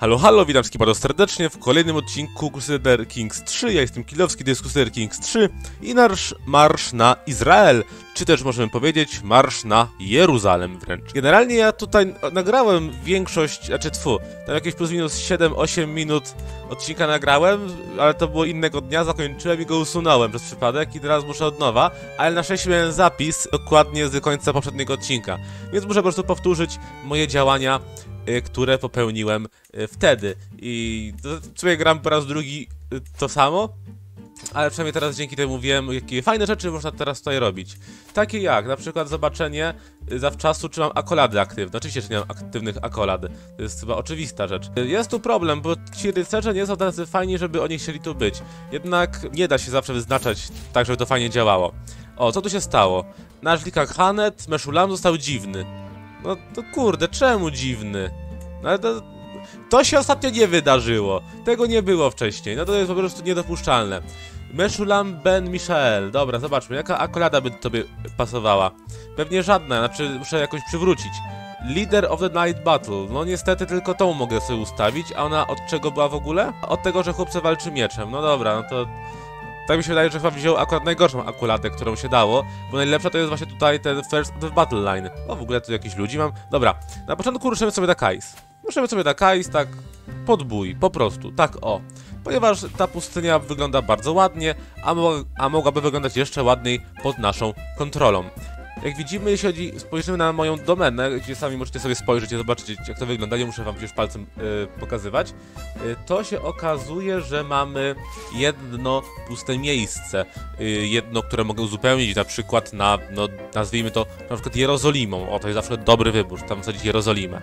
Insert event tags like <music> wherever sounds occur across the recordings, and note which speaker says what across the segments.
Speaker 1: Halo, halo, witam wszystkich bardzo serdecznie w kolejnym odcinku Crusader Kings 3. Ja jestem Kilowski, to jest Crusader Kings 3 i nasz marsz na Izrael, czy też możemy powiedzieć marsz na Jeruzalem wręcz. Generalnie ja tutaj nagrałem większość, znaczy tfu, tam jakieś plus minus 7-8 minut odcinka nagrałem, ale to było innego dnia, zakończyłem i go usunąłem przez przypadek i teraz muszę od nowa, ale na szczęście miałem zapis dokładnie z końca poprzedniego odcinka, więc muszę po prostu powtórzyć moje działania które popełniłem y, wtedy. I w gram po raz drugi y, to samo, ale przynajmniej teraz dzięki temu wiem, jakie fajne rzeczy można teraz tutaj robić. Takie jak na przykład zobaczenie y, zawczasu, czy mam akolady aktywne. Oczywiście, że nie mam aktywnych akolad. To jest chyba oczywista rzecz. Y, Jest tu problem, bo ci rycerze nie są tacy fajni, żeby oni chcieli tu być. Jednak nie da się zawsze wyznaczać tak, żeby to fajnie działało. O, co tu się stało? Nasz Likak Hanet, Meshulam został dziwny. No to kurde, czemu dziwny? No ale to, to się ostatnio nie wydarzyło. Tego nie było wcześniej. No to jest po prostu niedopuszczalne. Meshulam Ben Michael. Dobra, zobaczmy, jaka akolada by tobie pasowała. Pewnie żadna, znaczy muszę jakoś przywrócić. Leader of the Night Battle. No niestety tylko tą mogę sobie ustawić, a ona od czego była w ogóle? Od tego, że chłopca walczy mieczem. No dobra, no to... Tak mi się wydaje, że chyba wziął akurat najgorszą akuladę, którą się dało, bo najlepsza to jest właśnie tutaj ten First of Battle Line. O, w ogóle tu jakieś ludzi mam. Dobra, na początku ruszymy sobie na Kais. Ruszymy sobie na Kais, tak podbój, po prostu, tak o. Ponieważ ta pustynia wygląda bardzo ładnie, a, mo a mogłaby wyglądać jeszcze ładniej pod naszą kontrolą. Jak widzimy, jeśli spojrzymy na moją domenę, gdzie sami możecie sobie spojrzeć i zobaczyć, jak to wygląda, nie muszę wam już palcem y, pokazywać, y, to się okazuje, że mamy jedno puste miejsce, y, jedno, które mogę uzupełnić na przykład na, no nazwijmy to, na przykład Jerozolimą, o to jest zawsze dobry wybór, tam wsadzić Jerozolimę.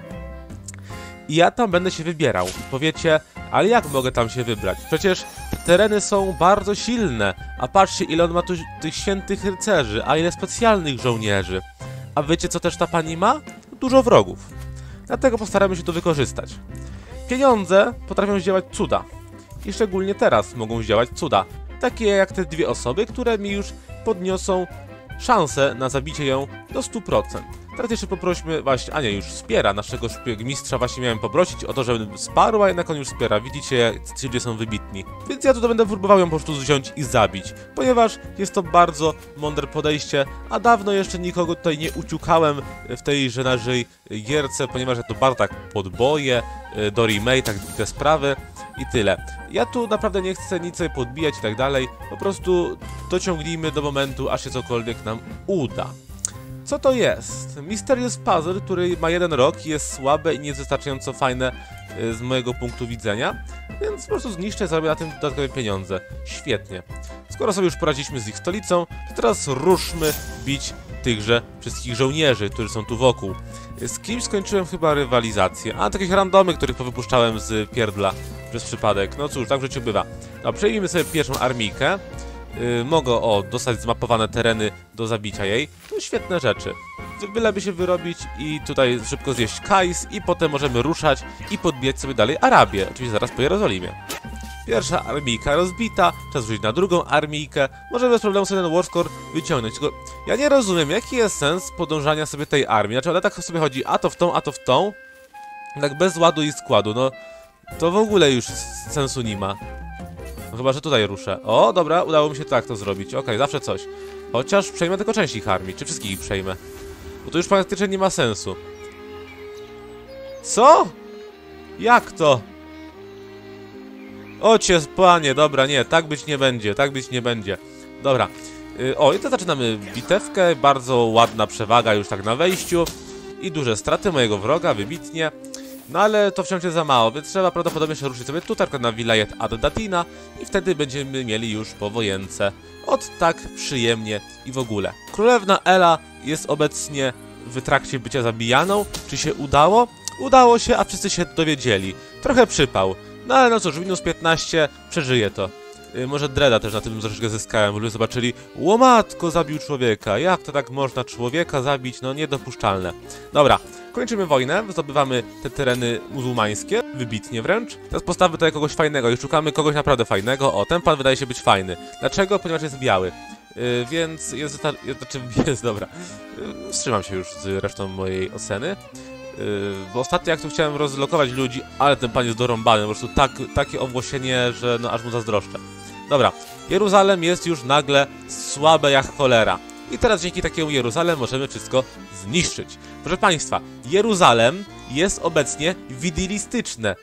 Speaker 1: I ja tam będę się wybierał. Powiecie, ale jak mogę tam się wybrać? Przecież tereny są bardzo silne, a patrzcie ile on ma tu tych świętych rycerzy, a ile specjalnych żołnierzy. A wiecie co też ta pani ma? Dużo wrogów. Dlatego postaramy się to wykorzystać. Pieniądze potrafią zdziałać cuda. I szczególnie teraz mogą zdziałać cuda. Takie jak te dwie osoby, które mi już podniosą szansę na zabicie ją do 100%. Teraz jeszcze poprośmy, właśnie, Ania już wspiera naszego mistrza, właśnie miałem poprosić o to, żeby sparł, a jednak on już wspiera. Widzicie, ci ludzie są wybitni. Więc ja tutaj będę próbował ją po prostu wziąć i zabić, ponieważ jest to bardzo mądre podejście, a dawno jeszcze nikogo tutaj nie uciukałem w tejże naszej gierce, ponieważ ja to bardzo tak podboję, y, do remake, tak te sprawy i tyle. Ja tu naprawdę nie chcę nic sobie podbijać i tak dalej, po prostu dociągnijmy do momentu, aż się cokolwiek nam uda. Co to jest? Mysterious Puzzle, który ma jeden rok jest słabe i niewystarczająco fajne y, z mojego punktu widzenia, więc po prostu zniszczę sobie na tym dodatkowe pieniądze. Świetnie. Skoro sobie już poradziliśmy z ich stolicą, to teraz ruszmy bić tychże wszystkich żołnierzy, którzy są tu wokół. Z kimś skończyłem chyba rywalizację, a takich randomy, których powypuszczałem z pierdla przez przypadek. No cóż, tak w życiu bywa. No, przejmijmy sobie pierwszą armijkę. Yy, mogę, o, dostać zmapowane tereny do zabicia jej. To świetne rzeczy. Byleby się wyrobić i tutaj szybko zjeść Kais i potem możemy ruszać i podbijać sobie dalej Arabię. Oczywiście zaraz po Jerozolimie. Pierwsza armijka rozbita, czas wrócić na drugą armijkę. Możemy bez problemu sobie ten warscore wyciągnąć. Tylko ja nie rozumiem, jaki jest sens podążania sobie tej armii. Znaczy, ale tak sobie chodzi, a to w tą, a to w tą. Tak bez ładu i składu, no... To w ogóle już sensu nie ma. No chyba, że tutaj ruszę. O, dobra, udało mi się tak to zrobić. Okej, zawsze coś. Chociaż przejmę tylko część ich armii, czy wszystkich ich przejmę. Bo to już praktycznie nie ma sensu. Co? Jak to? Ocie, panie, dobra, nie, tak być nie będzie, tak być nie będzie. Dobra. Y, o, i to zaczynamy bitewkę, bardzo ładna przewaga już tak na wejściu. I duże straty mojego wroga, wybitnie. No ale to wciąż jest za mało, więc trzeba prawdopodobnie się ruszyć sobie tutaj na Wilayet Ad-Datina i wtedy będziemy mieli już po wojence. Od tak przyjemnie i w ogóle. Królewna Ela jest obecnie w trakcie bycia zabijaną. Czy się udało? Udało się, a wszyscy się dowiedzieli. Trochę przypał. No ale no cóż, minus 15, przeżyje to. Yy, może Dreda też na tym troszeczkę zyskałem, bo ludzie zobaczyli Łomatko, zabił człowieka. Jak to tak można człowieka zabić? No niedopuszczalne. Dobra, kończymy wojnę, zdobywamy te tereny muzułmańskie, wybitnie wręcz. Teraz postawmy tutaj kogoś fajnego i szukamy kogoś naprawdę fajnego. O, ten pan wydaje się być fajny. Dlaczego? Ponieważ jest biały. Yy, więc jest, znaczy <laughs> jest dobra. Yy, wstrzymam się już z resztą mojej oceny. bo ostatnio jak tu chciałem rozlokować ludzi, ale ten pan jest dorąbany, po prostu tak, takie ogłoszenie, że no aż mu zazdroszczę. Dobra, Jeruzalem jest już nagle słabe jak cholera. I teraz dzięki takiemu Jeruzalem możemy wszystko zniszczyć. Proszę Państwa, Jeruzalem jest obecnie widylistyczne.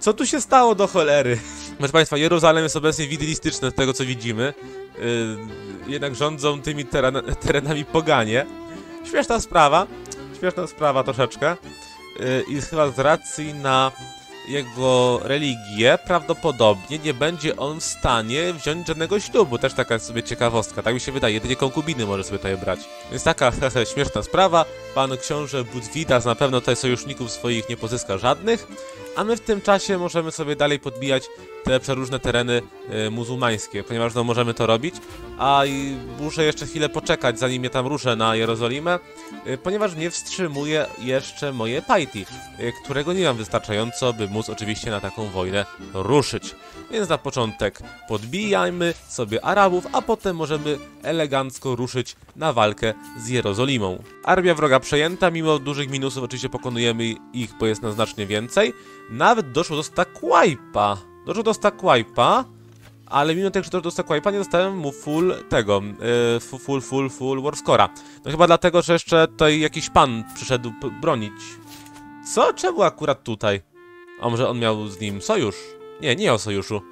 Speaker 1: Co tu się stało do cholery? <laughs> Proszę Państwa, Jeruzalem jest obecnie widylistyczne z tego co widzimy. Yy, jednak rządzą tymi teren <laughs> terenami poganie. Śmieszna sprawa. Śmieszna sprawa troszeczkę. Yy, I chyba z racji na jego religię, prawdopodobnie nie będzie on w stanie wziąć żadnego ślubu. Też taka sobie ciekawostka, tak mi się wydaje. Jedynie konkubiny może sobie tutaj brać. Więc taka <laughs> śmieszna sprawa. Pan książę Budwitas na pewno tutaj sojuszników swoich nie pozyska żadnych a my w tym czasie możemy sobie dalej podbijać te przeróżne tereny y, muzułmańskie, ponieważ no możemy to robić, a i muszę jeszcze chwilę poczekać, zanim je tam ruszę na Jerozolimę, y, ponieważ nie wstrzymuje jeszcze moje Paiti, y, którego nie mam wystarczająco, by móc oczywiście na taką wojnę ruszyć. Więc na początek podbijajmy sobie Arabów, a potem możemy elegancko ruszyć na walkę z Jerozolimą. Armia wroga przejęta, mimo dużych minusów oczywiście pokonujemy ich, bo jest nas znacznie więcej. Nawet doszło do Stackwipe'a. Doszło do Stackwipe'a, ale mimo tego, że doszło do Stackwipe'a, nie dostałem mu full tego, yy, full, full, full warscora. No chyba dlatego, że jeszcze tutaj jakiś pan przyszedł bronić. Co? Czemu akurat tutaj? A może on miał z nim sojusz? Nie, nie o sojuszu.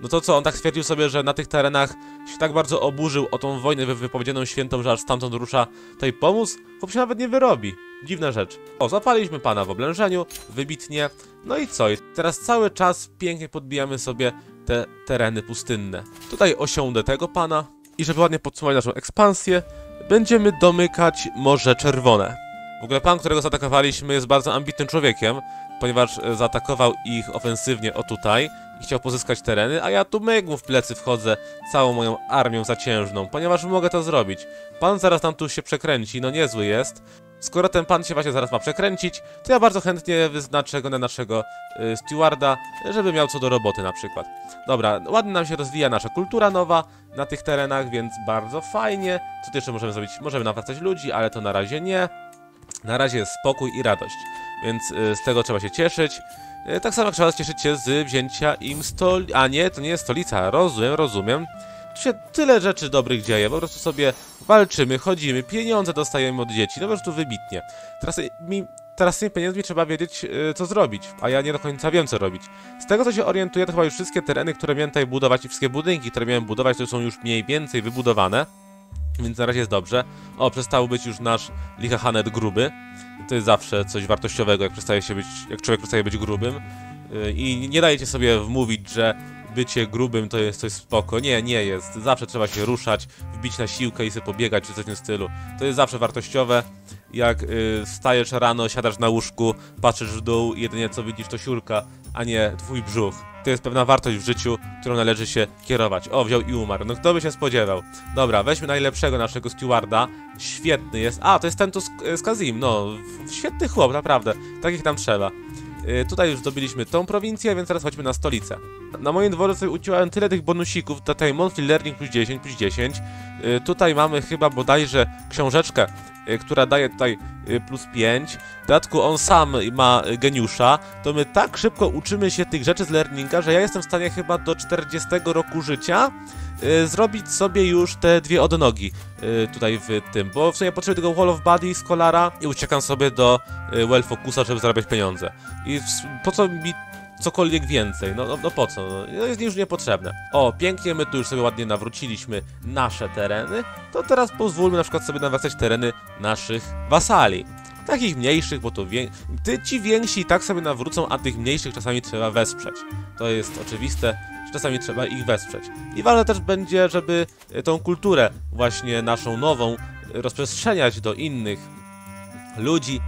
Speaker 1: No to co, on tak stwierdził sobie, że na tych terenach się tak bardzo oburzył o tą wojnę wypowiedzianą świętą, że aż stamtąd rusza tutaj pomóc? Chłop się nawet nie wyrobi. Dziwna rzecz. O, zapaliśmy pana w oblężeniu, wybitnie. No i co? Teraz cały czas pięknie podbijamy sobie te tereny pustynne. Tutaj osiądę tego pana i żeby ładnie podsumować naszą ekspansję, będziemy domykać Morze Czerwone. W ogóle pan, którego zaatakowaliśmy jest bardzo ambitnym człowiekiem, ponieważ e, zaatakował ich ofensywnie o tutaj i chciał pozyskać tereny, a ja tu myk w plecy wchodzę całą moją armią zaciężną, ponieważ mogę to zrobić. Pan zaraz tam tu się przekręci, no niezły jest. Skoro ten pan się właśnie zaraz ma przekręcić, to ja bardzo chętnie wyznaczę go na naszego y, stewarda, żeby miał co do roboty na przykład. Dobra, ładnie nam się rozwija nasza kultura nowa na tych terenach, więc bardzo fajnie. Co tu jeszcze możemy zrobić? Możemy nawracać ludzi, ale to na razie nie. Na razie spokój i radość, więc y, z tego trzeba się cieszyć. Y, tak samo trzeba cieszyć się z wzięcia im stoli... A nie, to nie jest stolica, rozumiem, rozumiem. Tu się tyle rzeczy dobrych dzieje, po prostu sobie walczymy, chodzimy, pieniądze dostajemy od dzieci, no po prostu wybitnie. Teraz mi teraz z tymi pieniędzmi trzeba wiedzieć, yy, co zrobić, a ja nie do końca wiem, co robić. Z tego, co się orientuję, to chyba już wszystkie tereny, które miałem tutaj budować i wszystkie budynki, które miałem budować, to są już mniej więcej wybudowane. Więc na razie jest dobrze. O, przestał być już nasz Lichahanet gruby. To jest zawsze coś wartościowego, jak, przestaje się być, jak człowiek przestaje być grubym. Yy, I nie dajecie sobie wmówić, że bycie grubym to jest coś spoko. Nie, nie jest. Zawsze trzeba się ruszać, wbić na siłkę i sobie pobiegać, czy coś w tym stylu. To jest zawsze wartościowe. Jak yy, wstajesz rano, siadasz na łóżku, patrzysz w dół i jedynie co widzisz to siurka, a nie twój brzuch. To jest pewna wartość w życiu, którą należy się kierować. O, wziął i umarł. No kto by się spodziewał? Dobra, weźmy najlepszego naszego stewarda. Świetny jest. A, to jest ten tu z, z Kazim. No, świetny chłop, naprawdę. Takich tam trzeba. Yy, tutaj już zdobyliśmy tą prowincję, więc teraz chodźmy na stolicę. Na moim dworze sobie uciąłem tyle tych bonusików, tutaj monthly learning plus 10, plus 10. Yy, tutaj mamy chyba bodajże książeczkę, która daje tutaj yy, plus 5. W dodatku on sam ma geniusza, to my tak szybko uczymy się tych rzeczy z learninga, że ja jestem w stanie chyba do 40 roku życia y, zrobić sobie już te dwie odnogi y, tutaj w tym, bo w sumie potrzebuję tego Wall of Body z Kolara i uciekam sobie do y, Well Focusa, żeby zarabiać pieniądze. I po co mi cokolwiek więcej, no, no, no po co, no, jest już niepotrzebne. O, pięknie, my tu już sobie ładnie nawróciliśmy nasze tereny, to teraz pozwólmy na przykład sobie nawracać tereny naszych wasali. Takich mniejszych, bo to. Ty, ci więksi tak sobie nawrócą, a tych mniejszych czasami trzeba wesprzeć. To jest oczywiste, że czasami trzeba ich wesprzeć. I ważne też będzie, żeby e, tą kulturę właśnie naszą nową e, rozprzestrzeniać do innych ludzi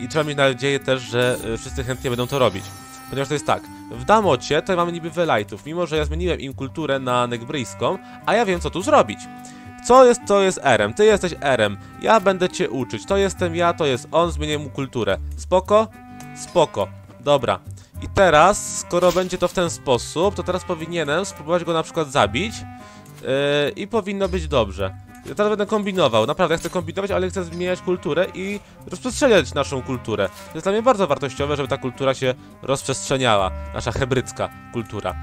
Speaker 1: i trzeba mieć nadzieję też, że e, wszyscy chętnie będą to robić. Ponieważ to jest tak, w Damocie tutaj mamy niby Welajtów, mimo że ja zmieniłem im kulturę na Nekbryjską, a ja wiem co tu zrobić. Co jest, to jest Erem, ty jesteś Erem, ja będę cię uczyć, to jestem ja, to jest on, zmienię mu kulturę. Spoko? Spoko. Dobra. I teraz, skoro będzie to w ten sposób, to teraz powinienem spróbować go na przykład zabić yy, i powinno być dobrze. Ja teraz będę kombinował, naprawdę chcę kombinować, ale chcę zmieniać kulturę i rozprzestrzeniać naszą kulturę. To jest dla mnie bardzo wartościowe, żeby ta kultura się rozprzestrzeniała, nasza hebrycka kultura.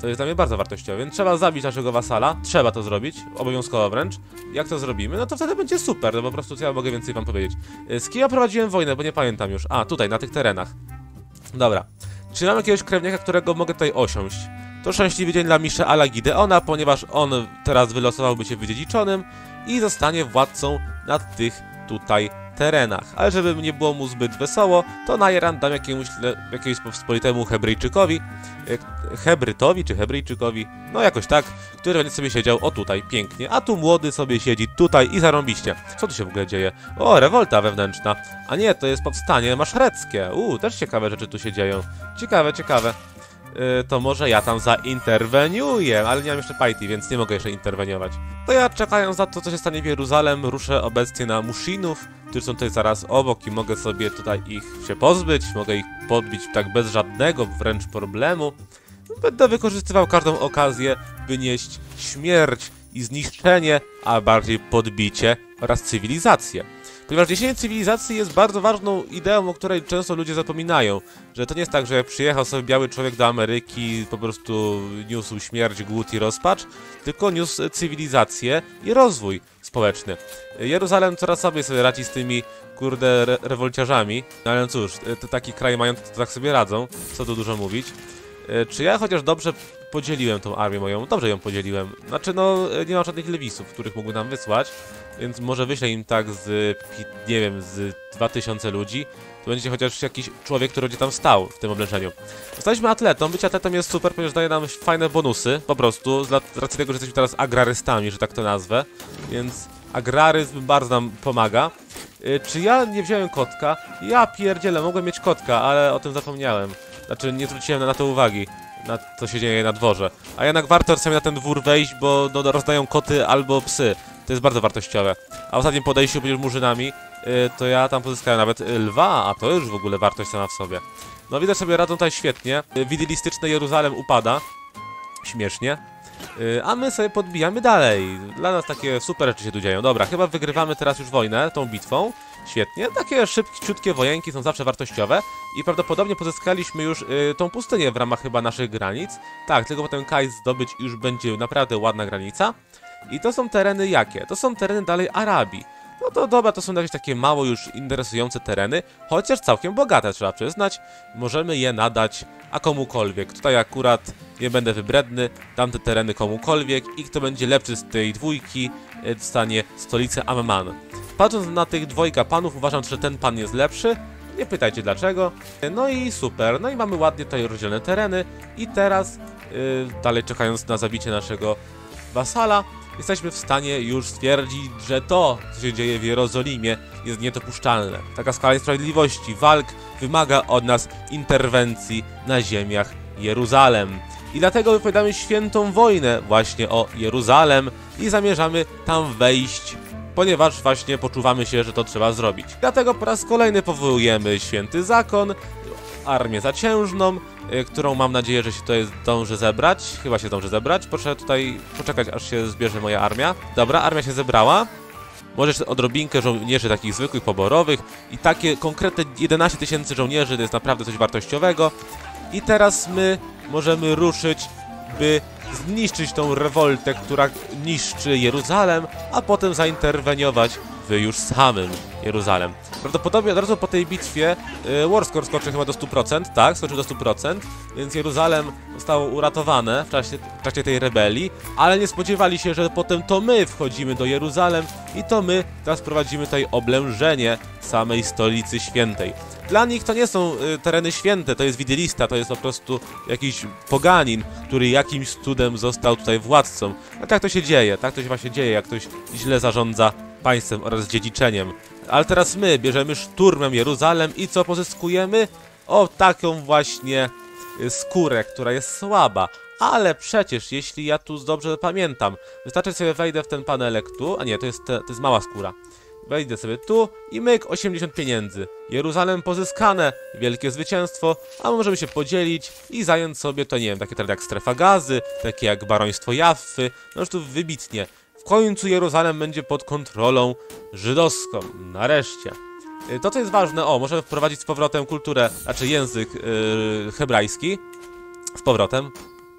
Speaker 1: To jest dla mnie bardzo wartościowe, więc trzeba zabić naszego wasala, trzeba to zrobić, obowiązkowo wręcz. Jak to zrobimy? No to wtedy będzie super, no po prostu co ja mogę więcej wam powiedzieć. Y, Z kim ja prowadziłem wojnę, bo nie pamiętam już. A, tutaj, na tych terenach. Dobra. Czy mam jakiegoś krewniaka, którego mogę tutaj osiąść? To szczęśliwy dzień dla Miszela Gideona, ponieważ on teraz wylosowałby się wydziedziczonym i zostanie władcą na tych tutaj terenach. Ale żeby nie było mu zbyt wesoło, to Najeran dam jakiemuś, jakiemuś pospolitemu Hebrejczykowi, e, Hebrytowi czy Hebrejczykowi, no jakoś tak, który będzie sobie siedział o tutaj, pięknie, a tu młody sobie siedzi tutaj i zarąbiście. Co tu się w ogóle dzieje? O, rewolta wewnętrzna. A nie, to jest powstanie maszreckie. Uuu, też ciekawe rzeczy tu się dzieją. Ciekawe, ciekawe. Yy, to może ja tam zainterweniuję, ale nie mam jeszcze Pajti, więc nie mogę jeszcze interweniować. To ja czekając na to, co się stanie w Jeruzalem, ruszę obecnie na Muszinów, którzy są tutaj zaraz obok i mogę sobie tutaj ich się pozbyć, mogę ich podbić tak bez żadnego wręcz problemu. Będę wykorzystywał każdą okazję, by nieść śmierć i zniszczenie, a bardziej podbicie oraz cywilizację. Ponieważ niesienie cywilizacji jest bardzo ważną ideą, o której często ludzie zapominają. Że to nie jest tak, że przyjechał sobie biały człowiek do Ameryki, po prostu niósł śmierć, głód i rozpacz, tylko niósł cywilizację i rozwój społeczny. Jeruzalem coraz sobie sobie radzi z tymi, kurde, re rewolciarzami. No ale cóż, to taki kraj mają, to tak sobie radzą, co tu dużo mówić. E, Czy ja chociaż dobrze podzieliłem tą armię moją? Dobrze ją podzieliłem. Znaczy, no, e, nie mam żadnych lewisów, których mógłby nam wysłać, więc może wyślę im tak z, nie wiem, z 2000 ludzi. To będzie chociaż jakiś człowiek, który będzie tam stał w tym oblężeniu. Zostaliśmy atletą. Być atletą jest super, ponieważ daje nam fajne bonusy, po prostu, z racji tego, że jesteśmy teraz agrarystami, że tak to nazwę. Więc agraryzm bardzo nam pomaga. Y, Czy ja nie wziąłem kotka? Ja pierdzielę, mogłem mieć kotka, ale o tym zapomniałem. Znaczy, nie zwróciłem na to uwagi, na co się dzieje na dworze. A jednak warto czasami na ten dwór wejść, bo no, rozdają koty albo psy. To jest bardzo wartościowe. A w ostatnim podejściu będziesz murzynami, y, to ja tam pozyskałem nawet lwa, a to już w ogóle wartość sama w sobie. No widać sobie radzą tutaj świetnie. Y, Widylistyczny Jeruzalem upada. Śmiesznie. Y, A my sobie podbijamy dalej. Dla nas takie super rzeczy się tu dzieją. Dobra, chyba wygrywamy teraz już wojnę tą bitwą. Świetnie. Takie szybciutkie wojenki są zawsze wartościowe. I prawdopodobnie pozyskaliśmy już y, tą pustynię w ramach chyba naszych granic. Tak, tylko potem Kaj zdobyć już będzie naprawdę ładna granica. I to są tereny jakie? To są tereny dalej Arabii. No to dobra, to są jakieś takie mało już interesujące tereny, chociaż całkiem bogate, trzeba przyznać. Możemy je nadać a komukolwiek. Tutaj akurat nie będę wybredny, dam te tereny komukolwiek i kto będzie lepszy z tej dwójki, e, dostanie stolicę Amman. Patrząc na tych dwojga panów, uważam, że ten pan jest lepszy. Nie pytajcie dlaczego. No i super, no i mamy ładnie tutaj rozdzielone tereny. I teraz, yy, dalej czekając na zabicie naszego wasala, jesteśmy w stanie już stwierdzić, że to, co się dzieje w Jerozolimie, jest niedopuszczalne. Taka skala niesprawiedliwości, walk wymaga od nas interwencji na ziemiach Jeruzalem. I dlatego wypowiadamy świętą wojnę właśnie o Jeruzalem i zamierzamy tam wejść, ponieważ właśnie poczuwamy się, że to trzeba zrobić. Dlatego po raz kolejny powołujemy święty zakon, armię zaciężną, y, którą mam nadzieję, że się tutaj zdąży zebrać. Chyba się zdąży zebrać. Proszę tutaj poczekać, aż się zbierze moja armia. Dobra, armia się zebrała. Może jeszcze odrobinkę żołnierzy takich zwykłych, poborowych i takie konkretne 11 tysięcy żołnierzy to jest naprawdę coś wartościowego. I teraz my możemy ruszyć, by zniszczyć tą rewoltę, która niszczy Jeruzalem, a potem zainterweniować w już samym Jeruzalem. Prawdopodobnie od razu po tej bitwie y, Warscore skoczy chyba do 100%, tak, skoczył do 100%, więc Jeruzalem zostało uratowane w czasie, w czasie tej rebelii, ale nie spodziewali się, że potem to my wchodzimy do Jeruzalem i to my teraz prowadzimy tutaj oblężenie samej stolicy świętej. Dla nich to nie są y, tereny święte, to jest widylista, to jest po prostu jakiś poganin, który jakimś cudem został tutaj władcą. No tak to się dzieje, tak to się właśnie dzieje, jak ktoś źle zarządza państwem oraz dziedziczeniem. Ale teraz my bierzemy szturmem Jeruzalem i co pozyskujemy? O, taką właśnie y, skórę, która jest słaba. Ale przecież, jeśli ja tu dobrze pamiętam, wystarczy sobie wejdę w ten panelek tu, a nie, to jest, to jest mała skóra. Wejdę sobie tu i myk 80 pieniędzy. Jeruzalem pozyskane, wielkie zwycięstwo, a możemy się podzielić i zająć sobie to, nie wiem, takie tereny jak strefa gazy, takie jak baroństwo Jaffy, no tu wybitnie. W końcu Jeruzalem będzie pod kontrolą żydowską. Nareszcie. Y, To, co jest ważne, o, możemy wprowadzić z powrotem kulturę, znaczy język yy, hebrajski. Z powrotem.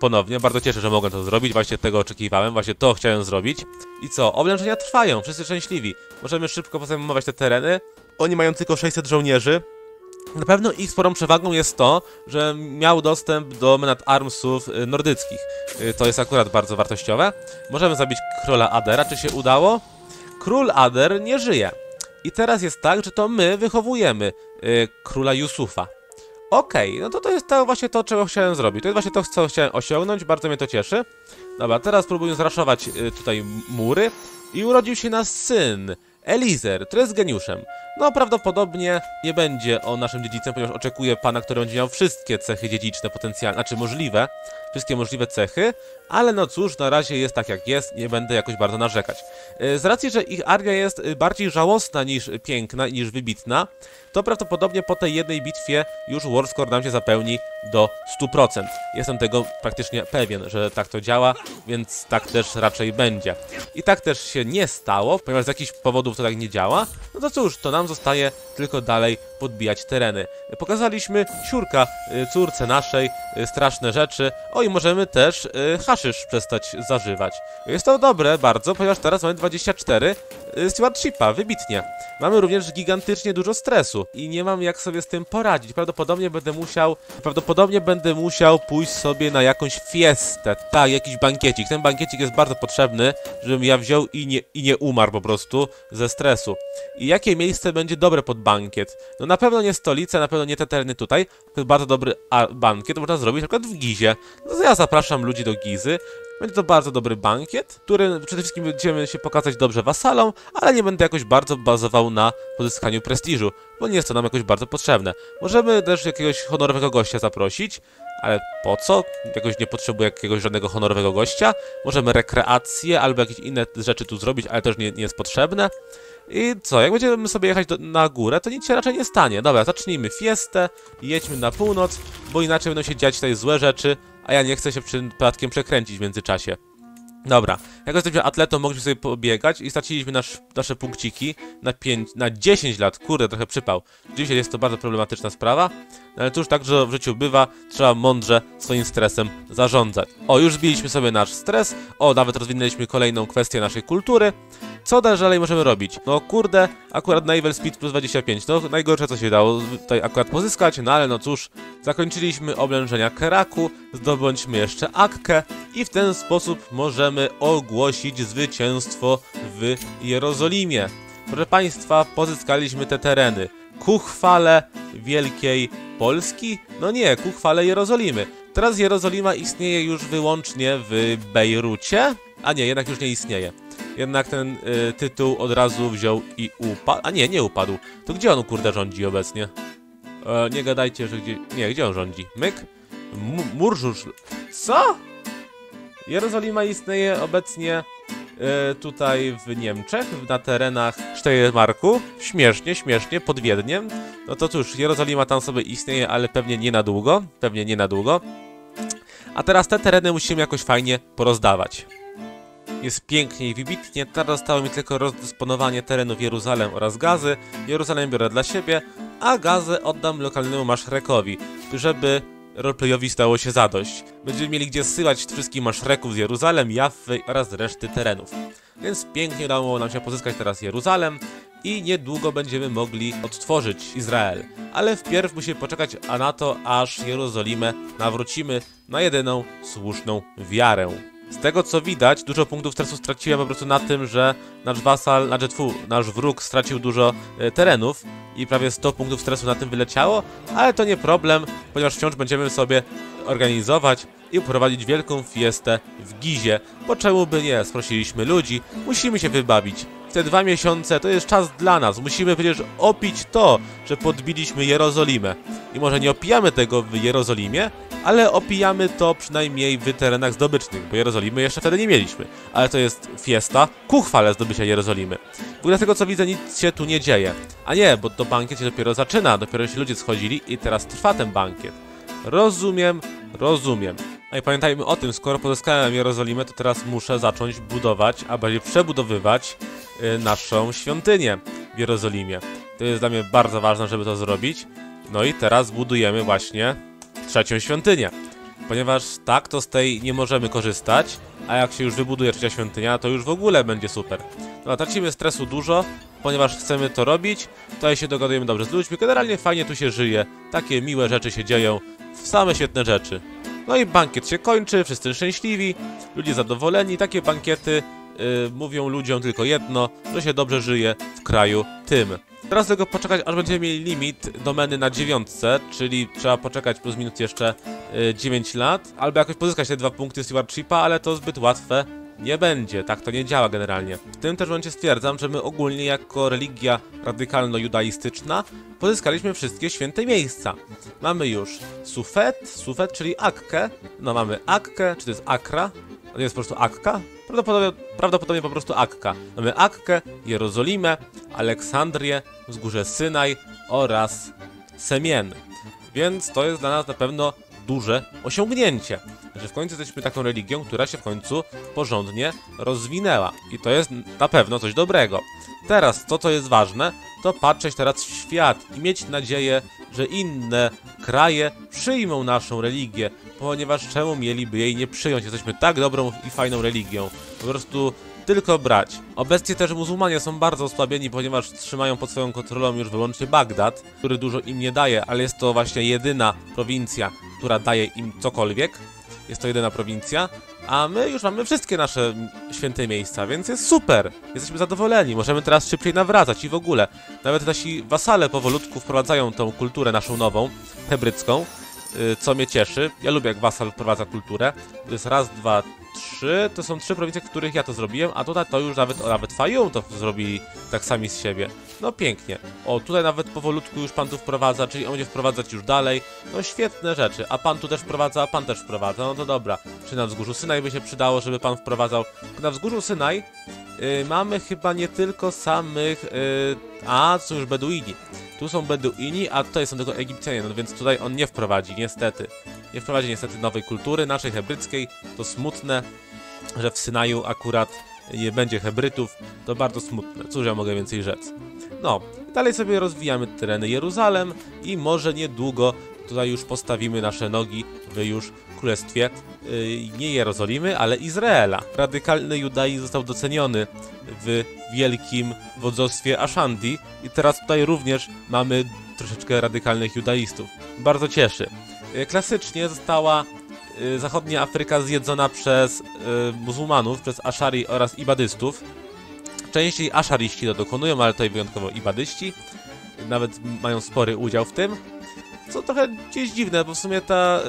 Speaker 1: Ponownie. Bardzo cieszę, że mogę to zrobić. Właśnie tego oczekiwałem. Właśnie to chciałem zrobić. I co? Oblężenia trwają. Wszyscy szczęśliwi. Możemy szybko pozajmować te tereny. Oni mają tylko 600 żołnierzy. Na pewno ich sporą przewagą jest to, że miał dostęp do men at armsów y, nordyckich. Y, To jest akurat bardzo wartościowe. Możemy zabić króla Adera. Czy się udało? Król Ader nie żyje. I teraz jest tak, że to my wychowujemy y, króla Yusufa. Okej, no to to jest to właśnie to, czego chciałem zrobić. To jest właśnie to, co chciałem osiągnąć, bardzo mnie to cieszy. Dobra, teraz próbuję zraszować y, tutaj mury. I urodził się nasz syn, Elizer, który jest geniuszem. No, prawdopodobnie nie będzie on naszym dziedzicem, ponieważ oczekuje pana, który będzie miał wszystkie cechy dziedziczne potencjalne, znaczy możliwe, wszystkie możliwe cechy, ale no cóż, na razie jest tak jak jest, nie będę jakoś bardzo narzekać. Y, Z racji, że ich armia jest y, bardziej żałosna niż piękna, niż wybitna, to prawdopodobnie po tej jednej bitwie już Warscore nam się zapełni do 100%. Jestem tego praktycznie pewien, że tak to działa, więc tak też raczej będzie. I tak też się nie stało, ponieważ z jakichś powodów to tak nie działa, no to cóż, to nam zostaje tylko dalej podbijać tereny. Pokazaliśmy siurka y, córce naszej y, straszne rzeczy. O i możemy też y, haszysz przestać zażywać. Jest to dobre bardzo, ponieważ teraz mamy 24 y, stewardshipa, wybitnie. Mamy również gigantycznie dużo stresu i nie mam jak sobie z tym poradzić. Prawdopodobnie będę musiał, prawdopodobnie będę musiał pójść sobie na jakąś fiestę. Tak, jakiś bankiecik. Ten bankiecik jest bardzo potrzebny, żebym ja wziął i nie, i nie umarł po prostu ze stresu. I jakie miejsce będzie dobre pod bankiet? No na pewno nie stolica, na pewno nie te tereny tutaj. To jest bardzo dobry bankiet, można zrobić na przykład w Gizie. No ja zapraszam ludzi do Gizy. Będzie to bardzo dobry bankiet, który przede wszystkim będziemy się pokazać dobrze wasalom, ale nie będę jakoś bardzo bazował na pozyskaniu prestiżu, bo nie jest to nam jakoś bardzo potrzebne. Możemy też jakiegoś honorowego gościa zaprosić, ale po co? Jakoś nie potrzebuję jakiegoś żadnego honorowego gościa. Możemy rekreację albo jakieś inne rzeczy tu zrobić, ale też nie, nie jest potrzebne. I co, jak będziemy sobie jechać do, na górę, to nic się raczej nie stanie. Dobra, zacznijmy fiestę, jedźmy na północ, bo inaczej będą się dziać tutaj złe rzeczy, a ja nie chcę się przypadkiem przekręcić w międzyczasie. Dobra, jako jesteśmy atletą, mogliśmy sobie pobiegać i straciliśmy nasz, nasze punkciki na, 5, na 10 lat. Kurde, trochę przypał. Dzisiaj jest to bardzo problematyczna sprawa, ale cóż, tak, że w życiu bywa, trzeba mądrze swoim stresem zarządzać. O, już zbiliśmy sobie nasz stres, o, nawet rozwinęliśmy kolejną kwestię naszej kultury. Co dalej możemy robić? No kurde, akurat Naval Speed plus 25, to najgorsze co się dało tutaj akurat pozyskać, no ale no cóż, zakończyliśmy oblężenia Keraku, zdobądźmy jeszcze Akkę i w ten sposób możemy ogłosić zwycięstwo w Jerozolimie. Proszę Państwa, pozyskaliśmy te tereny. Ku chwale Wielkiej Polski? No nie, ku chwale Jerozolimy. Teraz Jerozolima istnieje już wyłącznie w Bejrucie? A nie, jednak już nie istnieje. Jednak ten y, tytuł od razu wziął i upadł. A nie, nie upadł. To gdzie on kurde rządzi obecnie? E, nie gadajcie, że gdzie... Nie, gdzie on rządzi? Myk? Murżusz... Co? Jerozolima istnieje obecnie tutaj w Niemczech, na terenach Steiermarku. Śmiesznie, śmiesznie, pod Wiedniem. No to cóż, Jerozolima tam sobie istnieje, ale pewnie nie na długo. Pewnie nie na długo. A teraz te tereny musimy jakoś fajnie porozdawać. Jest pięknie i wybitnie. Teraz zostało mi tylko rozdysponowanie terenów Jeruzalem oraz Gazy. Jeruzalem biorę dla siebie, a Gazę oddam lokalnemu maszrekowi, żeby roleplayowi stało się zadość. Będziemy mieli gdzie zsyłać wszystkich maszreków z Jeruzalem, Jaffy oraz reszty terenów. Więc pięknie udało nam się pozyskać teraz Jeruzalem i niedługo będziemy mogli odtworzyć Izrael. Ale wpierw musimy poczekać a na to, aż Jerozolimę nawrócimy na jedyną słuszną wiarę. Z tego co widać, dużo punktów stresu straciłem po prostu na tym, że nasz wasal, znaczy tfu, nasz wróg stracił dużo e, terenów i prawie 100 punktów stresu na tym wyleciało, ale to nie problem, ponieważ wciąż będziemy sobie organizować i prowadzić wielką fiestę w Gizie, bo czemu by nie, sprosiliśmy ludzi, musimy się wybawić. Te dwa miesiące to jest czas dla nas, musimy przecież opić to, że podbiliśmy Jerozolimę. I może nie opijamy tego w Jerozolimie, ale opijamy to przynajmniej w terenach zdobycznych, bo Jerozolimy jeszcze wtedy nie mieliśmy. Ale to jest fiesta ku chwale zdobycia Jerozolimy. W ogóle z tego co widzę nic się tu nie dzieje. A nie, bo to bankiet się dopiero zaczyna, dopiero się ludzie schodzili i teraz trwa ten bankiet. Rozumiem, rozumiem. A i pamiętajmy o tym, skoro pozyskałem Jerozolimę, to teraz muszę zacząć budować, a bardziej przebudowywać y, naszą świątynię w Jerozolimie. To jest dla mnie bardzo ważne, żeby to zrobić. No i teraz budujemy właśnie trzecią świątynię. Ponieważ tak, to z tej nie możemy korzystać, a jak się już wybuduje trzecia świątynia, to już w ogóle będzie super. No, tracimy stresu dużo, ponieważ chcemy to robić, tutaj się dogadujemy dobrze z ludźmi, generalnie fajnie tu się żyje, takie miłe rzeczy się dzieją, same świetne rzeczy. No i bankiet się kończy, wszyscy szczęśliwi, ludzie zadowoleni, takie bankiety yy, mówią ludziom tylko jedno, że się dobrze żyje w kraju tym. Teraz tylko poczekać, aż będziemy mieli limit domeny na dziewiątce, czyli trzeba poczekać plus minus jeszcze y, 9 lat, albo jakoś pozyskać te dwa punkty Stewardshipa, ale to zbyt łatwe nie będzie, tak to nie działa generalnie. W tym też momencie stwierdzam, że my ogólnie jako religia radykalno-judaistyczna pozyskaliśmy wszystkie święte miejsca. Mamy już Sufet, Sufet, czyli Akkę, no mamy Akkę, czy to jest Akra, to jest po prostu Akka? Prawdopodobnie, prawdopodobnie po prostu Akka. Mamy Akkę, Jerozolimę, Aleksandrię, wzgórze Synaj oraz Semien. Więc to jest dla nas na pewno duże osiągnięcie, że w końcu jesteśmy taką religią, która się w końcu porządnie rozwinęła. I to jest na pewno coś dobrego. Teraz, to co jest ważne, to patrzeć teraz w świat i mieć nadzieję, że inne kraje przyjmą naszą religię, ponieważ czemu mieliby jej nie przyjąć? Jesteśmy tak dobrą i fajną religią. Po prostu tylko brać. Obecnie też muzułmanie są bardzo osłabieni, ponieważ trzymają pod swoją kontrolą już wyłącznie Bagdad, który dużo im nie daje, ale jest to właśnie jedyna prowincja, która daje im cokolwiek. Jest to jedyna prowincja, a my już mamy wszystkie nasze święte miejsca, więc jest super. Jesteśmy zadowoleni, możemy teraz szybciej nawracać i w ogóle. Nawet nasi wasale powolutku wprowadzają tą kulturę naszą nową, hebrycką, y, co mnie cieszy. Ja lubię jak wasal wprowadza kulturę. To jest raz, dwa, trzy, to są trzy prowincje, w których ja to zrobiłem, a tutaj to już nawet, nawet Fayum to zrobili tak sami z siebie. No pięknie. O, tutaj nawet powolutku już pan tu wprowadza, czyli on będzie wprowadzać już dalej. No świetne rzeczy. A pan tu też wprowadza, a pan też wprowadza. No to dobra. Czy na wzgórzu Synaj by się przydało, żeby pan wprowadzał. Na wzgórzu Synaj yy, mamy chyba nie tylko samych... Yy, a, są już Beduini. Tu są Beduini, a tutaj są tylko Egipcjanie, no więc tutaj on nie wprowadzi, niestety. Nie wprowadzi niestety nowej kultury naszej hebryckiej. To smutne, że w Synaju akurat nie będzie hebrytów. To bardzo smutne. Cóż ja mogę więcej rzec. No, dalej sobie rozwijamy tereny Jeruzalem i może niedługo tutaj już postawimy nasze nogi w już królestwie yy, nie Jerozolimy, ale Izraela. Radykalny judaizm został doceniony w wielkim wodzostwie Ashandi i teraz tutaj również mamy troszeczkę radykalnych judaistów. Bardzo cieszy. Yy, klasycznie została yy, zachodnia Afryka zjedzona przez yy, muzułmanów, przez Ashari oraz ibadystów. Częściej Ashariści to dokonują, ale tutaj wyjątkowo ibadyści. Nawet mają spory udział w tym. Co trochę gdzieś dziwne, bo w sumie ta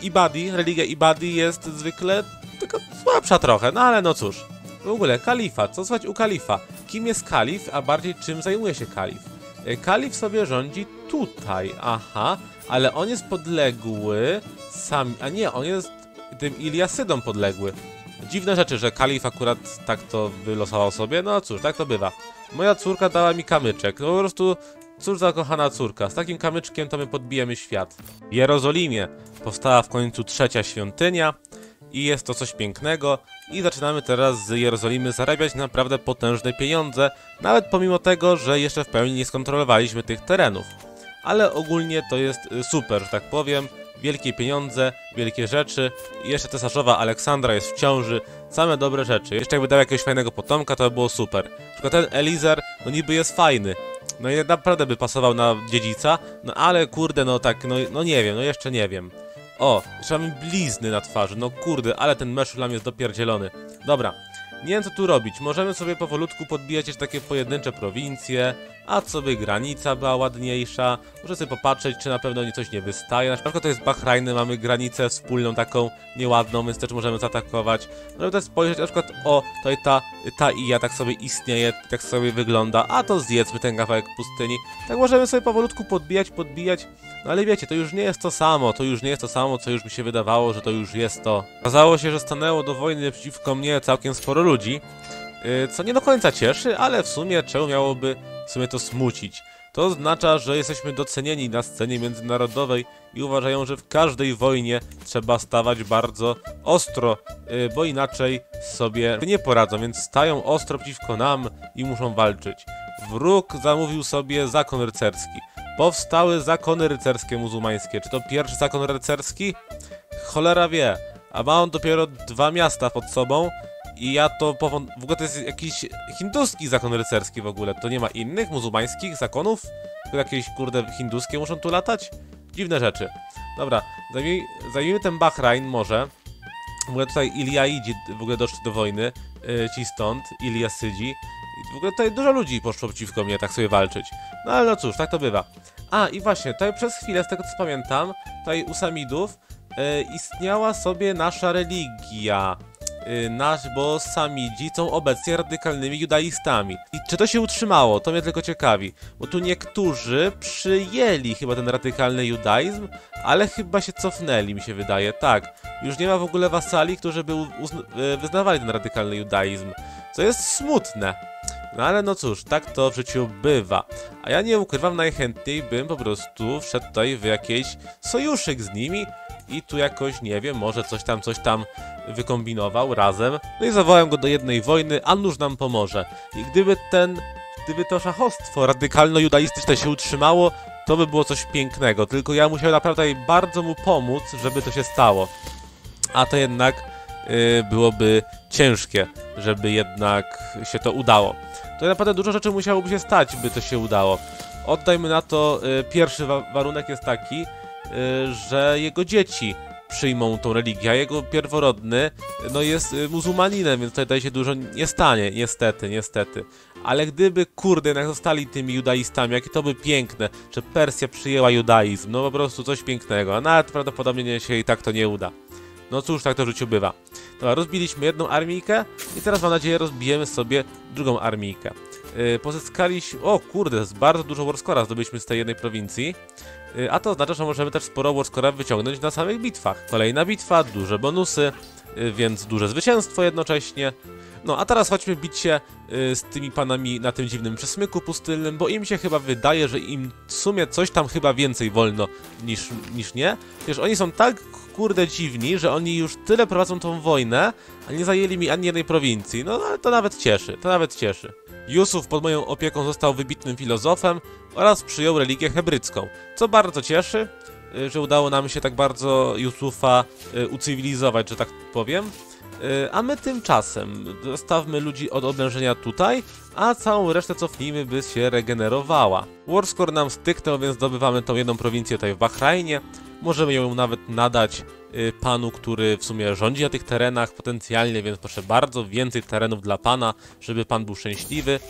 Speaker 1: y, Ibadi, religia Ibadi jest zwykle tylko słabsza trochę, no ale no cóż. W ogóle, kalifa, co słychać u kalifa? Kim jest kalif, a bardziej czym zajmuje się kalif? Y, kalif sobie rządzi tutaj, aha, ale on jest podległy sam, a nie, on jest tym Iliasydom podległy. Dziwne rzeczy, że kalif akurat tak to wylosował sobie, no cóż, tak to bywa. Moja córka dała mi kamyczek, no po prostu Cóż za kochana córka, z takim kamyczkiem to my podbijemy świat. W Jerozolimie powstała w końcu trzecia świątynia i jest to coś pięknego i zaczynamy teraz z Jerozolimy zarabiać naprawdę potężne pieniądze, nawet pomimo tego, że jeszcze w pełni nie skontrolowaliśmy tych terenów. Ale ogólnie to jest y, super, że tak powiem, wielkie pieniądze, wielkie rzeczy i jeszcze cesarzowa Aleksandra jest w ciąży, same dobre rzeczy. Jeszcze jakby dał jakiegoś fajnego potomka, to by było super. Tylko ten Elizer, no niby jest fajny, no i naprawdę by pasował na dziedzica, no ale kurde, no tak, no, no nie wiem, no jeszcze nie wiem. O, jeszcze mamy blizny na twarzy, no kurde, ale ten meszulam jest dopierdzielony. Dobra, nie wiem co tu robić, możemy sobie powolutku podbijać jeszcze takie pojedyncze prowincje, a co by granica była ładniejsza, może sobie popatrzeć, czy na pewno coś nie wystaje. Na przykład to jest Bahrajny, mamy granicę wspólną taką nieładną, więc też możemy zaatakować. Możemy też spojrzeć na przykład, o, tutaj ta, ta i ja tak sobie istnieje, tak sobie wygląda, a to zjedzmy ten kawałek pustyni. Tak możemy sobie powolutku podbijać, podbijać, no ale wiecie, to już nie jest to samo, to już nie jest to samo, co już mi się wydawało, że to już jest to. Okazało się, że stanęło do wojny przeciwko mnie całkiem sporo ludzi, yy, co nie do końca cieszy, ale w sumie czemu miałoby w sumie to smucić. To oznacza, że jesteśmy docenieni na scenie międzynarodowej i uważają, że w każdej wojnie trzeba stawać bardzo ostro, y, bo inaczej sobie nie poradzą, więc stają ostro przeciwko nam i muszą walczyć. Wróg zamówił sobie zakon rycerski. Powstały zakony rycerskie muzułmańskie. Czy to pierwszy zakon rycerski? Cholera wie. A ma on dopiero dwa miasta pod sobą i ja to pową... W ogóle to jest jakiś hinduski zakon rycerski w ogóle. To nie ma innych muzułmańskich zakonów? Tylko jakieś kurde hinduskie muszą tu latać? Dziwne rzeczy. Dobra, zajmij, zajmijmy ten Bahrain może. W ogóle tutaj Iliaidzi w ogóle doszli do wojny. Yy, ci stąd, Iliasydzi. I w ogóle tutaj dużo ludzi poszło przeciwko mnie tak sobie walczyć. No ale no cóż, tak to bywa. A i właśnie, tutaj przez chwilę, z tego co pamiętam, tutaj u Samidów e, istniała sobie nasza religia. E, nasz, bo Samidzi są obecnie radykalnymi judaistami. I czy to się utrzymało? To mnie tylko ciekawi. Bo tu niektórzy przyjęli chyba ten radykalny judaizm, ale chyba się cofnęli, mi się wydaje. Tak, już nie ma w ogóle wasali, którzy by e, wyznawali ten radykalny judaizm. Co jest smutne. No ale no cóż, tak to w życiu bywa. A ja nie ukrywam, najchętniej bym po prostu wszedł tutaj w jakiś sojuszyk z nimi i tu jakoś, nie wiem, może coś tam, coś tam wykombinował razem. No i zawołałem go do jednej wojny, a nóż nam pomoże. I gdyby ten, gdyby to szachostwo radykalno-judaistyczne się utrzymało, to by było coś pięknego. Tylko ja musiałem naprawdę bardzo mu pomóc, żeby to się stało. A to jednak yy, byłoby ciężkie, żeby jednak się to udało to naprawdę dużo rzeczy musiałoby się stać, by to się udało. Oddajmy na to, y, pierwszy wa warunek jest taki, że jego dzieci przyjmą tą religię, a jego pierworodny no jest y, muzułmaninem, więc tutaj się dużo nie stanie, niestety, niestety. Ale gdyby, kurde, jednak zostali tymi judaistami, jakie to by piękne, że Persja przyjęła judaizm, no po prostu coś pięknego, a nawet prawdopodobnie się i tak to nie uda. No cóż, tak to w życiu bywa. Dobra, rozbiliśmy jedną armijkę i teraz mam nadzieję rozbijemy sobie drugą armijkę. Yy, pozyskaliśmy... O kurde, jest bardzo dużo Warscora zdobyliśmy z tej jednej prowincji. Yy, a to oznacza, że możemy też sporo Warscora wyciągnąć na samych bitwach. Kolejna bitwa, duże bonusy, yy, więc duże zwycięstwo jednocześnie. No, a teraz chodźmy bić się y, z tymi panami na tym dziwnym przesmyku pustylnym, bo im się chyba wydaje, że im w sumie coś tam chyba więcej wolno niż, niż nie. Przecież oni są tak kurde dziwni, że oni już tyle prowadzą tą wojnę, a nie zajęli mi ani jednej prowincji. No ale to nawet cieszy, to nawet cieszy. Yusuf pod moją opieką został wybitnym filozofem oraz przyjął religię hebrycką, co bardzo cieszy, y, że udało nam się tak bardzo Yusufa y, ucywilizować, że tak powiem. Y, a my tymczasem zostawmy ludzi od oblężenia tutaj, a całą resztę cofnijmy, by się regenerowała. Warscore nam styknął, więc zdobywamy tą jedną prowincję tutaj w Bahrajnie. Możemy ją nawet nadać y, panu, który w sumie rządzi na tych terenach potencjalnie, więc proszę bardzo, więcej terenów dla pana, żeby pan był szczęśliwy.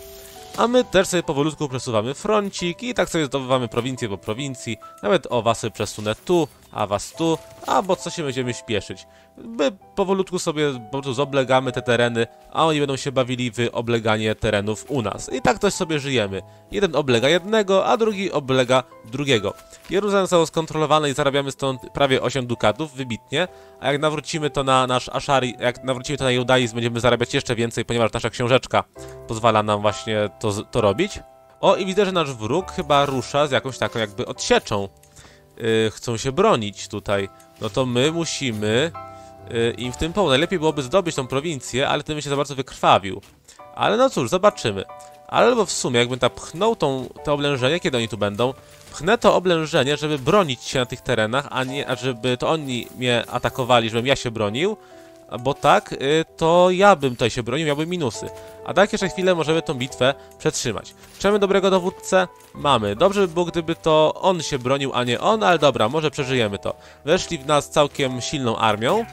Speaker 1: A my też sobie powolutku przesuwamy froncik i tak sobie zdobywamy prowincję po prowincji. Nawet o was przesunę tu, a was tu, albo co się będziemy śpieszyć. My powolutku sobie po prostu zoblegamy te tereny, a oni będą się bawili w obleganie terenów u nas. I tak też sobie żyjemy. Jeden oblega jednego, a drugi oblega drugiego. Jeruzalem zostało skontrolowane i zarabiamy stąd prawie 8 dukatów, wybitnie. A jak nawrócimy to na nasz Ashari, jak nawrócimy to na judaizm, będziemy zarabiać jeszcze więcej, ponieważ nasza książeczka pozwala nam właśnie to, to robić. O, i widzę, że nasz wróg chyba rusza z jakąś taką jakby odsieczą. Yy, chcą się bronić tutaj. No to my musimy yy, im w tym pomóc. Najlepiej byłoby zdobyć tą prowincję, ale tym się za bardzo wykrwawił. Ale no cóż, zobaczymy. Albo w sumie, jakbym tam pchnął tą, to oblężenie, kiedy oni tu będą, pchnę to oblężenie, żeby bronić się na tych terenach, a nie, a żeby to oni mnie atakowali, żebym ja się bronił, bo tak, y, to ja bym tutaj się bronił, miałbym minusy. A tak jeszcze chwilę możemy tą bitwę przetrzymać. Czemy dobrego dowódcę? Mamy. Dobrze by było, gdyby to on się bronił, a nie on, ale dobra, może przeżyjemy to. Weszli w nas całkiem silną armią.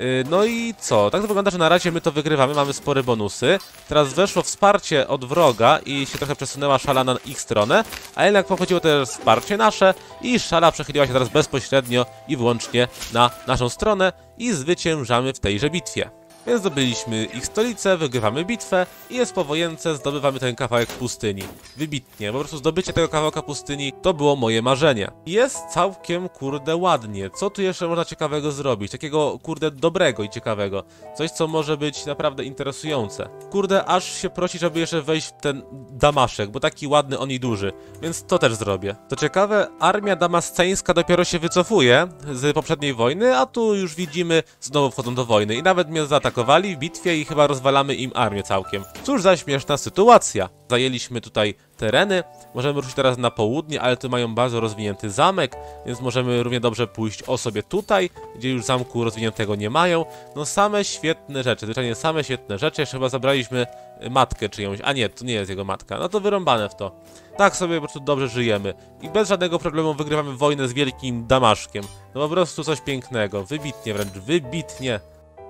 Speaker 1: Y, no i co? Tak to wygląda, że na razie my to wygrywamy, mamy spore bonusy. Teraz weszło wsparcie od wroga i się trochę przesunęła szala na ich stronę, a jednak pochodziło też wsparcie nasze i szala przechyliła się teraz bezpośrednio i wyłącznie na naszą stronę i zwyciężamy w tejże bitwie. Więc zdobyliśmy ich stolicę, wygrywamy bitwę i jest po wojence zdobywamy ten kawałek pustyni. Wybitnie, po prostu zdobycie tego kawałka pustyni to było moje marzenie. Jest całkiem kurde ładnie. Co tu jeszcze można ciekawego zrobić? Takiego kurde dobrego i ciekawego. Coś co może być naprawdę interesujące. Kurde, aż się prosi, żeby jeszcze wejść w ten damaszek, bo taki ładny on i duży. Więc to też zrobię. To ciekawe, armia damasceńska dopiero się wycofuje z poprzedniej wojny, a tu już widzimy, znowu wchodzą do wojny i nawet mnie zaatakowali w bitwie i chyba rozwalamy im armię całkiem. Cóż za śmieszna sytuacja. Zajęliśmy tutaj tereny, możemy ruszyć teraz na południe, ale tu mają bardzo rozwinięty zamek, więc możemy równie dobrze pójść o sobie tutaj, gdzie już zamku rozwiniętego nie mają. No same świetne rzeczy, zwyczajnie same świetne rzeczy, jeszcze chyba zabraliśmy y, matkę czyjąś, a nie, to nie jest jego matka, no to wyrąbane w to. Tak sobie po prostu dobrze żyjemy i bez żadnego problemu wygrywamy wojnę z wielkim Damaszkiem. No po prostu coś pięknego, wybitnie wręcz, wybitnie.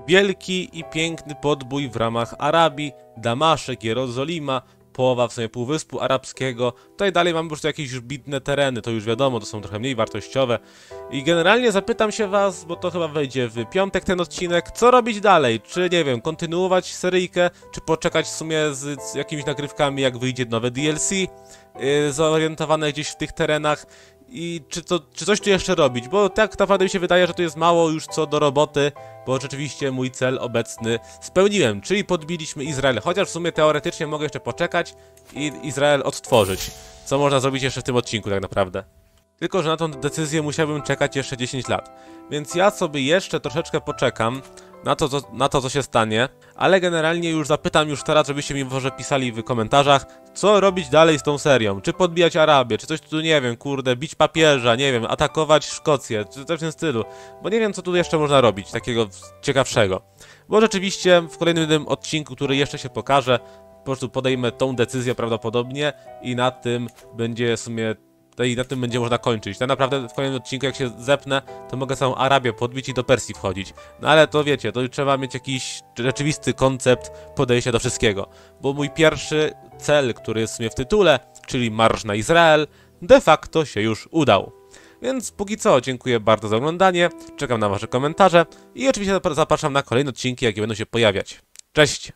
Speaker 1: Wielki i piękny podbój w ramach Arabii, Damaszek, Jerozolima, połowa w sumie Półwyspu Arabskiego. Tutaj dalej mamy prostu jakieś już bitne tereny, to już wiadomo, to są trochę mniej wartościowe. I generalnie zapytam się was, bo to chyba wejdzie w piątek ten odcinek, co robić dalej? Czy, nie wiem, kontynuować seryjkę, czy poczekać w sumie z, z jakimiś nagrywkami, jak wyjdzie nowe DLC, yy, zorientowane gdzieś w tych terenach, i czy, to, czy coś tu jeszcze robić, bo tak naprawdę mi się wydaje, że tu jest mało już co do roboty, bo rzeczywiście mój cel obecny spełniłem, czyli podbiliśmy Izrael, chociaż w sumie teoretycznie mogę jeszcze poczekać i Izrael odtworzyć, co można zrobić jeszcze w tym odcinku tak naprawdę. Tylko, że na tą decyzję musiałbym czekać jeszcze 10 lat. Więc ja sobie jeszcze troszeczkę poczekam na to, co, na to, co się stanie, ale generalnie już zapytam już teraz, żebyście mi może pisali w komentarzach, co robić dalej z tą serią. Czy podbijać Arabię, czy coś tu, nie wiem, kurde, bić papieża, nie wiem, atakować Szkocję, czy coś w tym stylu. Bo nie wiem, co tu jeszcze można robić, takiego ciekawszego. Bo rzeczywiście w kolejnym odcinku, który jeszcze się pokaże, po prostu podejmę tą decyzję prawdopodobnie i na tym będzie w sumie i na tym będzie można kończyć. Tak naprawdę w kolejnym odcinku, jak się zepnę, to mogę całą Arabię podbić i do Persji wchodzić. No ale to wiecie, to trzeba mieć jakiś rzeczywisty koncept podejścia do wszystkiego. Bo mój pierwszy cel, który jest w sumie w tytule, czyli marsz na Izrael, de facto się już udał. Więc póki co, dziękuję bardzo za oglądanie, czekam na wasze komentarze i oczywiście zapraszam na kolejne odcinki, jakie będą się pojawiać. Cześć!